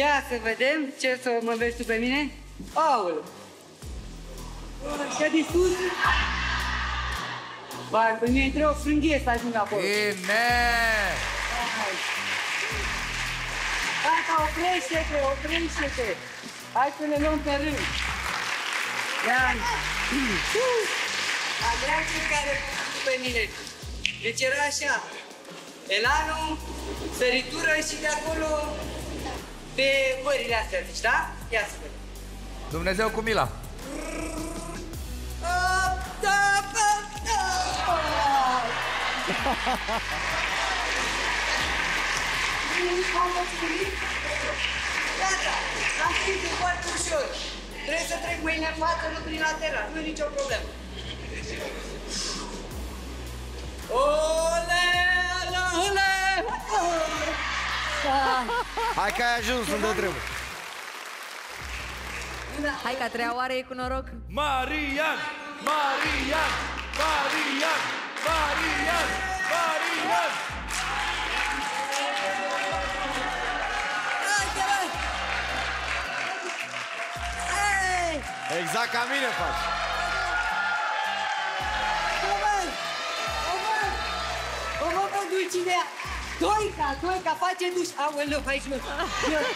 Ia să vedem ce să mă vezi tu pe mine. Aoleu. Așa de sus. Vai, pe mine trebuie o frânghie să ajung acolo. Bine! Gata, oprește-te, oprește-te. Hai să ne luăm pe rând. Ia. Andreea, cel care a pe mine. Deci era așa. Elanul, săritură și de acolo pe pările astea, zici, da? Ia să vedem. Dumnezeu cu mila. Gata, am scris de foarte ușor. Trebuie să trec mâine în față, nu prin lateral, nu e nicio problemă. Ole, ole, ole! Hai că ai ajuns unde trebuie. Hai că a treia oară e cu noroc. Marian! Marian! Marian! Marian! Marian! Exact ca mine faci. O mă mă dulcinea! Doica, Doica, face duș! Aoleu, hai jos! Jos,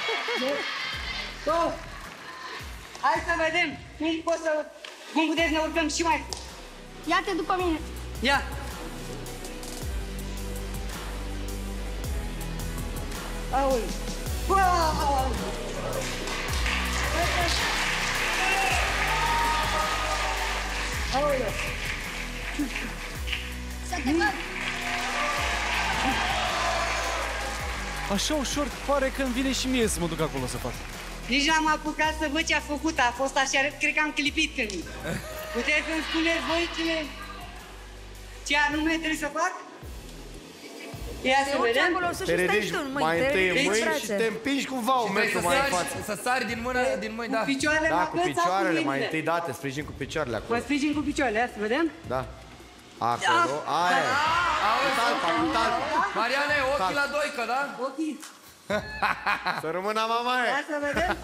jos. Oh. Hai să vedem cum pot să... Cum puteți să ne urcăm și mai... Ia-te după mine. Ia! Aoleu! Wow! Aoleu! Să te văd. Așa ușor pare că îmi vine și mie să mă duc acolo să fac. Nici n-am apucat să văd ce a făcut, a fost așa, cred că am clipit când. Puteți să-mi spuneți voi cine... Ce anume trebuie să fac? Ia Te să urci vedem. acolo sus Te și stai ridici tu în mâini. mai Te întâi în ridici mâini și brațe. te împingi cumva un Și trebuie metru să mai în sari, față. să sari din mână, din mâini, Cu da. picioarele Da, mă cu căț, picioarele, acum mai mâinile. întâi da, te sprijin cu picioarele Mă acolo. sprijin cu picioarele, ia să vedem. Da. Acolo, aia. e. Auzi, Talpa, cu talpa. Mariane, ochii la doică, da? Ochii. Să rămână mama Ia aia. să vedem.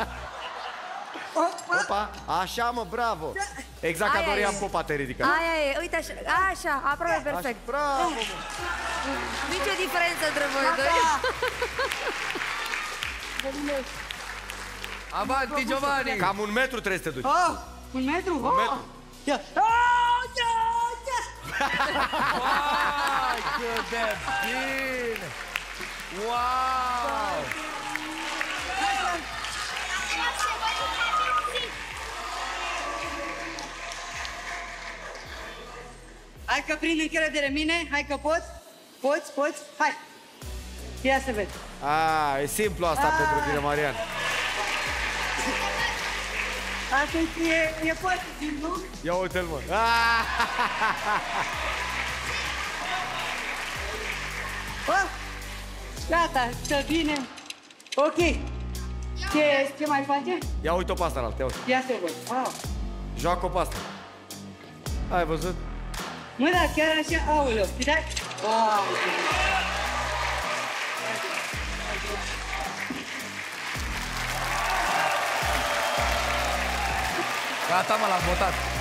Opa. Opa, așa mă, bravo. Exact ca Aia Dorian e. Popa te ridică. Aia e, uite așa, așa, aproape perfect. Bravo, mă. Nicio diferență între voi doi. Avanti, Giovanni! Cam un metru trebuie să te duci. Oh, un metru? Un metru. Ia. Oh, ia, ia. Ai, cât de bine! Wow! Hai că prind încredere în mine, hai că poți. Poți, poți, hai. Ia să vezi. A, e simplu asta pentru tine, Marian. Asta e, e foarte simplu. Ia uite-l, mă. Ah! Oh, gata, stă bine. Ok. Ce, ce mai face? Ia uite-o pe asta, în altă, ia uite. Ia să văd. Wow. Joacă-o pe asta. Ai văzut? Mă, da, chiar așa, aoleu, stai. Wow. Gata, mă, l-am votat.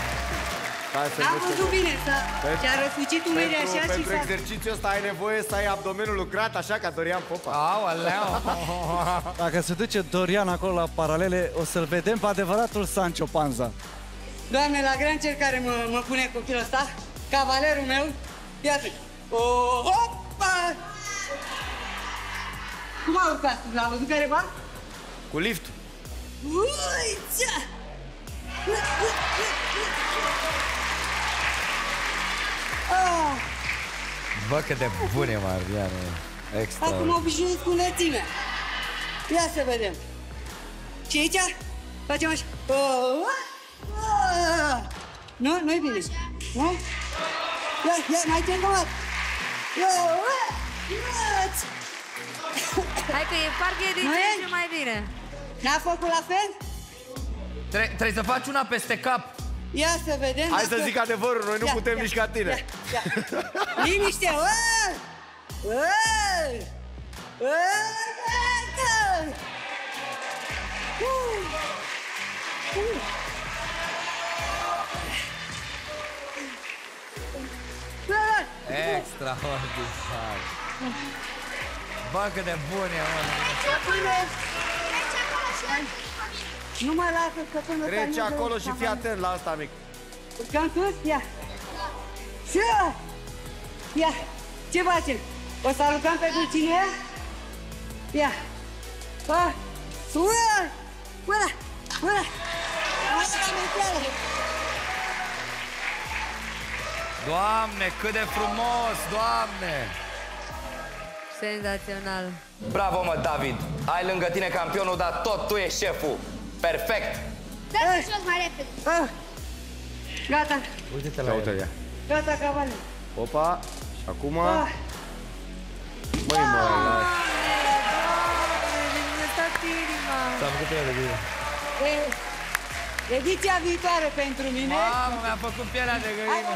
Hai să Am vezi văzut că- bine, s-a, Pentru- și-a răsucit umerii Pentru, așa și pentru s-a... exercițiul ăsta ai nevoie să ai abdomenul lucrat așa ca Dorian Popa. Aoleu! Dacă se duce Dorian acolo la paralele, o să-l vedem pe adevăratul Sancho Panza. Doamne, la gran cel care mă, mă pune copilul ăsta, cavalerul meu, iată. O, hopa! Cum a urcat? L-a văzut careva? Cu liftul. Uița! Ah, Bă, cât de bun e Mariane. Extra. acum obișnuiesc cu înălțimea. Ia să vedem. Și aici? Facem așa. Oh, ah, nu, nu-i bine. Nu? Ia, ia, mai te o dată. Ia, ah, ia, Hai că e parcă e din Nu ce e? în ce mai bine. N-a făcut la fel? Tre- trebuie să faci una peste cap. Ia să vedem. Hai dacă- să zic adevărul, noi nu Ia, putem ia, nici ca tine. Ia, ia. Liniște! Ua! Ua! Ua! Extraordinar. Bă, cât de bun e, mă. Nu mă lasă că până să Trece nu acolo vreau și să fii am- atent la asta, mic. Urcăm sus? Ia. Și Ia. Ce facem? O să aruncăm pe dulcinea? Ia. Pa. Ura! Ura! Ura! Doamne, cât de frumos, Doamne! Senzațional. Bravo, mă, David! Ai lângă tine campionul, dar tot tu ești șeful. Perfect! Dă-te jos mai repede. Ah. Gata. Uite-te Ia la uite el. ea. Gata, cavale. Opa. Și acum... Ah. Măi, mă, la... Mi-a stat inima. S-a făcut el de bine. E, ediția viitoare pentru mine. Mamă, mi-a făcut pielea de găină.